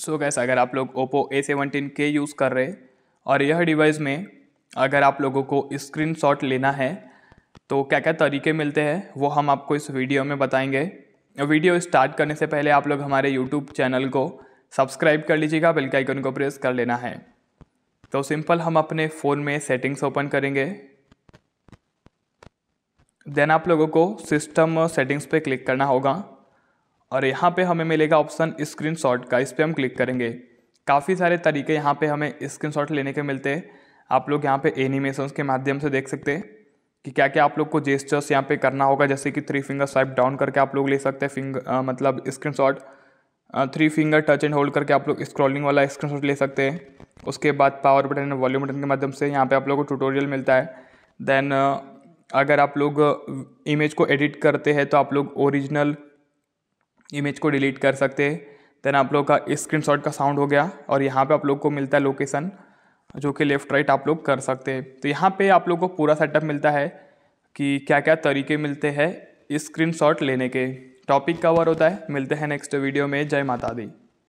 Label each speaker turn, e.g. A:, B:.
A: सो gas अगर आप लोग ओप्पो ए सेवनटीन के यूज़ कर रहे और यह डिवाइस में अगर आप लोगों को स्क्रीन शॉट लेना है तो क्या क्या तरीके मिलते हैं, वो हम आपको इस वीडियो में बताएँगे। वीडियो स्टार्ट करने से पहले आप लोग हमारे यूट्यूब चैनल को सब्सक्राइब कर लीजिएगा बेल के आइकन को प्रेस कर लेना है। तो सिंपल हम अपने फ़ोन में सेटिंग्स ओपन करेंगे। देन आप लोगों को सिस्टम सेटिंग्स पे क्लिक करना होगा। और यहाँ पे हमें मिलेगा ऑप्शन स्क्रीनशॉट का। इस पर हम क्लिक करेंगे। काफ़ी सारे तरीके यहाँ पे हमें स्क्रीनशॉट लेने के मिलते हैं। आप लोग यहाँ पे एनिमेशंस के माध्यम से देख सकते हैं कि क्या क्या आप लोग को जेस्टर्स यहाँ पे करना होगा। जैसे कि थ्री फिंगर स्वाइप डाउन करके आप लोग ले सकते हैं फिंगर मतलब screenshot three finger touch and hold करके आप लोग स्क्रॉलिंग वाला स्क्रीन ले सकते हैं। उसके बाद power button and volume button के माध्यम से यहाँ पे आप लोग को ट्यूटोरियल मिलता है। देन अगर आप लोग इमेज को एडिट करते हैं तो आप लोग ओरिजिनल इमेज को डिलीट कर सकते हैं। देन आप लोग का स्क्रीन का साउंड हो गया और यहाँ पे आप लोग को मिलता है लोकेशन जो कि लेफ़्ट राइट आप लोग कर सकते हैं। तो यहाँ पे आप लोग को पूरा सेटअप मिलता है कि क्या क्या तरीके मिलते हैं स्क्रीन लेने के। टॉपिक कवर होता है। मिलते हैं नेक्स्ट वीडियो में। जय माता दी।